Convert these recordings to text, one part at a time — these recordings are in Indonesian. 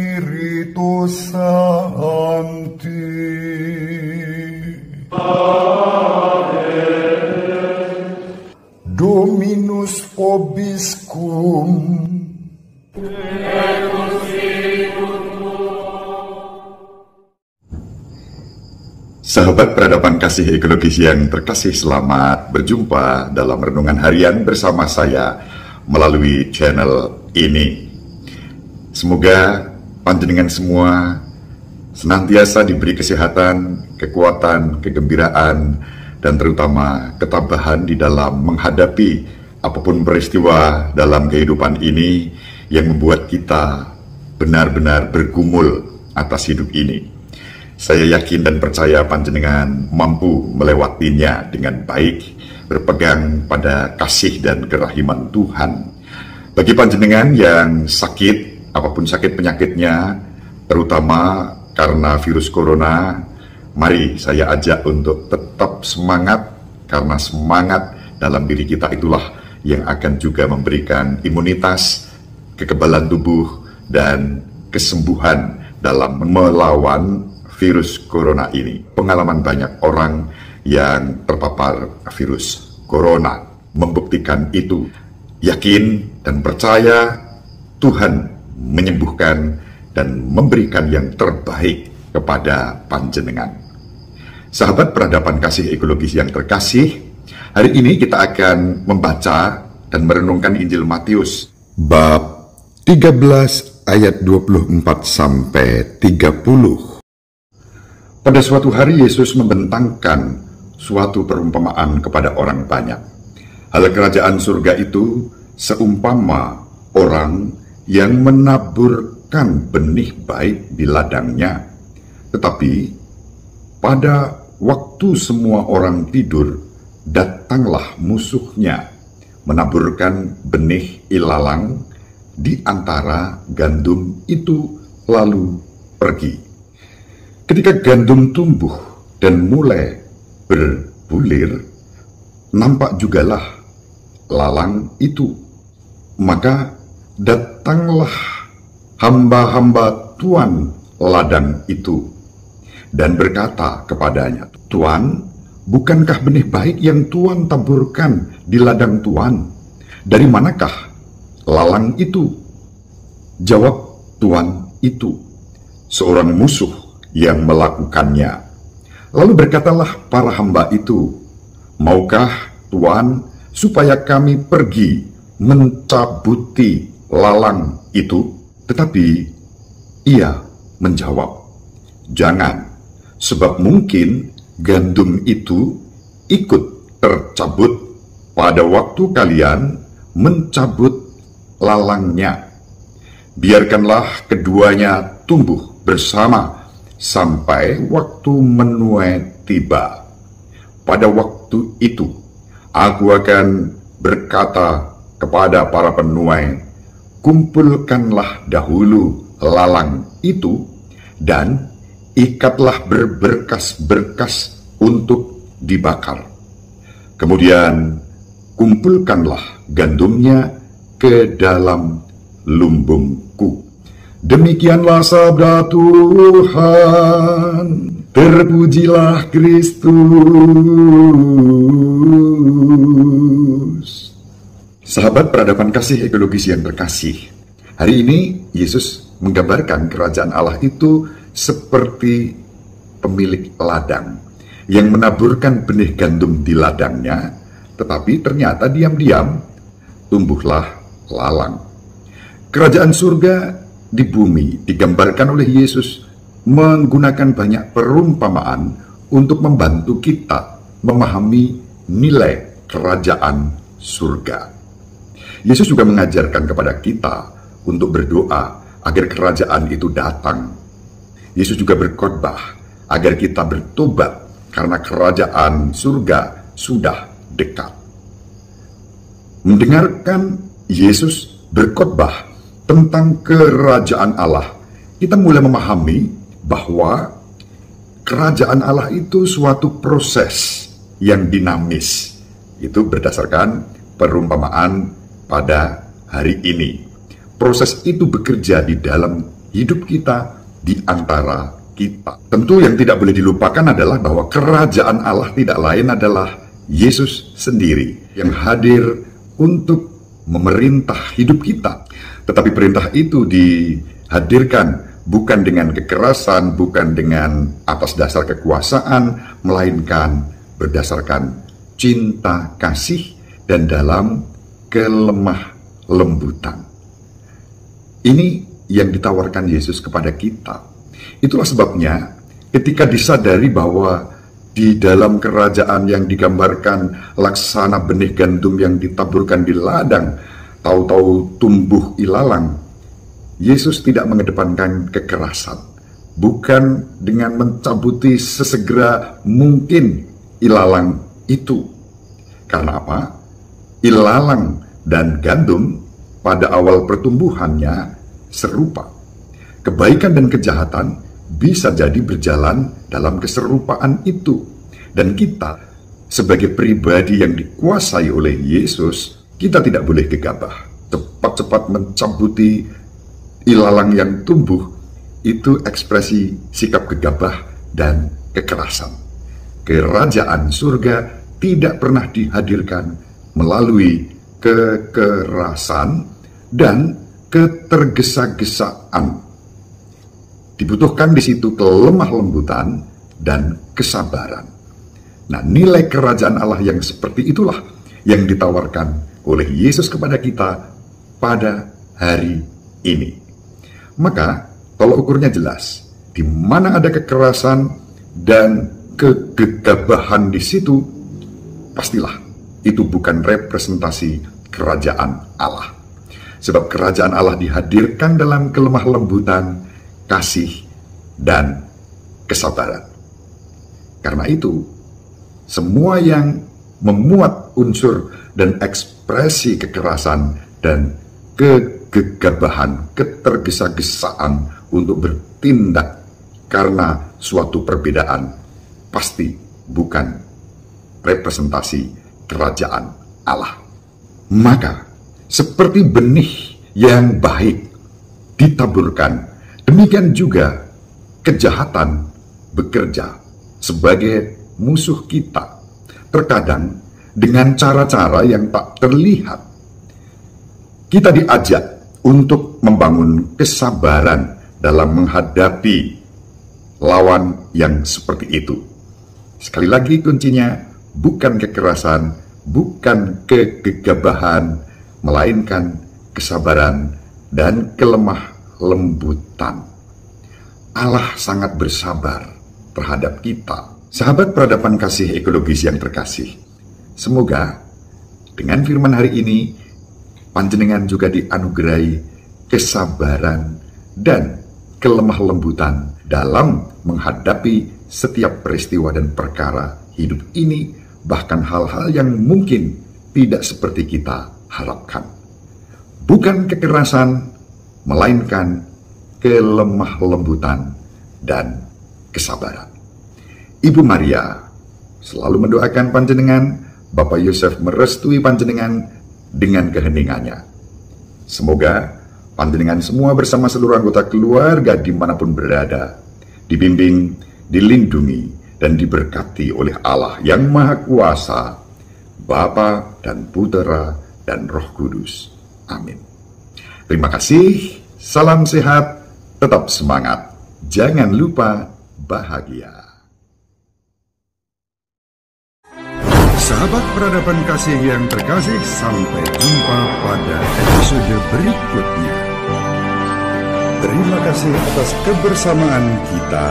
Spiritus Sancti. Dominus Obiscum. Sahabat peradaban kasih ekologis yang terkasih selamat berjumpa dalam renungan harian bersama saya melalui channel ini. Semoga panjenengan semua senantiasa diberi kesehatan, kekuatan, kegembiraan, dan terutama ketabahan di dalam menghadapi apa pun peristiwa dalam kehidupan ini yang membuat kita benar-benar bergumul atas hidup ini. Saya yakin dan percaya panjenengan mampu melewatinya dengan baik, berpegang pada kasih dan kerahiman Tuhan. Bagi panjenengan yang sakit, apa pun sakit penyakitnya, terutama karena virus corona, mari saya ajak untuk tetap semangat, karena semangat dalam diri kita itulah yang akan juga memberikan imunitas, kekebalan tubuh, dan kesembuhan dalam melawan virus corona ini. Pengalaman banyak orang yang terpapar virus corona membuktikan itu. Yakin dan percaya Tuhan menyembuhkan dan memberikan yang terbaik kepada panjenengan. Sahabat peradaban kasih ekologis yang terkasih, hari ini kita akan membaca dan merenungkan Injil Matius bab 13 ayat 24 sampai 30. Pada suatu hari Yesus membentangkan suatu perumpamaan kepada orang banyak. Hal kerajaan surga itu seumpama orang yang menaburkan benih baik di ladangnya. Tetapi pada waktu semua orang tidur, datanglah musuhnya menaburkan benih ilalang di antara gandum itu lalu pergi. Ketika gandum tumbuh dan mulai berbulir, nampak jugalah lalang itu. Maka datanglah hamba-hamba Tuan ladang itu dan berkata kepadanya, Tuan, bukankah benih baik yang Tuan taburkan di ladang Tuan? Dari manakah lalang itu? Jawab Tuan itu, seorang musuh yang melakukannya. Lalu berkatalah para hamba itu, Maukah Tuhan supaya kami pergi mencabuti lalang itu? Tetapi ia menjawab, Jangan, sebab mungkin gandum itu ikut tercabut pada waktu kalian mencabut lalangnya. Biarkanlah keduanya tumbuh bersama sampai waktu menuai tiba. Pada waktu itu, aku akan berkata kepada para penuai, kumpulkanlah dahulu lalang itu dan ikatlah berberkas-berkas untuk dibakar. Kemudian kumpulkanlah gandumnya ke dalam lumbungku. Demikianlah sabda Tuhan. Terpujilah Kristus. Sahabat peradaban kasih ekologis yang terkasih. Hari ini Yesus menggambarkan kerajaan Allah itu seperti pemilik ladang yang menaburkan benih gandum di ladangnya, tetapi ternyata diam-diam tumbuhlah lalang. Kerajaan surga di bumi digambarkan oleh Yesus menggunakan banyak perumpamaan untuk membantu kita memahami nilai kerajaan surga. Yesus juga mengajarkan kepada kita untuk berdoa agar kerajaan itu datang. Yesus juga berkhotbah agar kita bertobat karena kerajaan surga sudah dekat. Mendengarkan Yesus berkhotbah tentang kerajaan Allah, kita mulai memahami bahwa kerajaan Allah itu suatu proses yang dinamis. Itu berdasarkan perumpamaan pada hari ini. Proses itu bekerja di dalam hidup kita, di antara kita. Tentu yang tidak boleh dilupakan adalah bahwa kerajaan Allah tidak lain adalah Yesus sendiri yang hadir untuk memerintah hidup kita. Tetapi perintah itu dihadirkan bukan dengan kekerasan, bukan dengan atas dasar kekuasaan, melainkan berdasarkan cinta kasih dan dalam kelemah lembutan. Ini yang ditawarkan Yesus kepada kita. Itulah sebabnya ketika disadari bahwa di dalam kerajaan yang digambarkan laksana benih gandum yang ditaburkan di ladang, tahu-tahu tumbuh ilalang, Yesus tidak mengedepankan kekerasan, bukan dengan mencabuti sesegera mungkin ilalang itu. Karena apa? Ilalang dan gandum pada awal pertumbuhannya serupa. Kebaikan dan kejahatan bisa jadi berjalan dalam keserupaan itu. Dan kita sebagai pribadi yang dikuasai oleh Yesus, kita tidak boleh gegabah. Cepat-cepat mencabuti ilalang yang tumbuh itu ekspresi sikap gegabah dan kekerasan. Kerajaan surga tidak pernah dihadirkan melalui kekerasan dan ketergesa-gesaan. Dibutuhkan di situ kelemah lembutan dan kesabaran. Nah, nilai kerajaan Allah yang seperti itulah yang ditawarkan oleh Yesus kepada kita pada hari ini. Maka tolok ukurnya jelas. Di mana ada kekerasan dan kegegabahan di situ, pastilah itu bukan representasi kerajaan Allah. Sebab kerajaan Allah dihadirkan dalam kelemah lembutan, kasih, dan kesabaran. Karena itu, semua yang memuat unsur dan ekspresi kekerasan dan ke kegegabahan, ketergesa-gesaan untuk bertindak karena suatu perbedaan pasti bukan representasi kerajaan Allah. Maka, seperti benih yang baik ditaburkan, demikian juga kejahatan bekerja sebagai musuh kita. Terkadang dengan cara-cara yang tak terlihat. Kita diajak untuk membangun kesabaran dalam menghadapi lawan yang seperti itu. Sekali lagi kuncinya bukan kekerasan, bukan kegegabahan, melainkan kesabaran dan kelemah lembutan. Allah sangat bersabar terhadap kita. Sahabat peradaban kasih ekologis yang terkasih, semoga dengan firman hari ini panjenengan juga dianugerahi kesabaran dan kelemah lembutan dalam menghadapi setiap peristiwa dan perkara hidup ini, bahkan hal-hal yang mungkin tidak seperti kita harapkan. Bukan kekerasan, melainkan kelemah lembutan dan kesabaran. Ibu Maria selalu mendoakan panjenengan, Bapak Yosef merestui panjenengan dengan keheningannya. Semoga panjenengan semua bersama seluruh anggota keluarga di mana pun berada, dibimbing, dilindungi, dan diberkati oleh Allah yang Maha Kuasa, Bapa dan Putera dan Roh Kudus. Amin. Terima kasih, salam sehat, tetap semangat, jangan lupa bahagia. Sahabat peradaban kasih yang terkasih, sampai jumpa pada episode berikutnya. Terima kasih atas kebersamaan kita.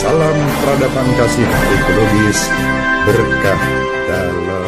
Salam peradaban kasih ekologis, berkah dalam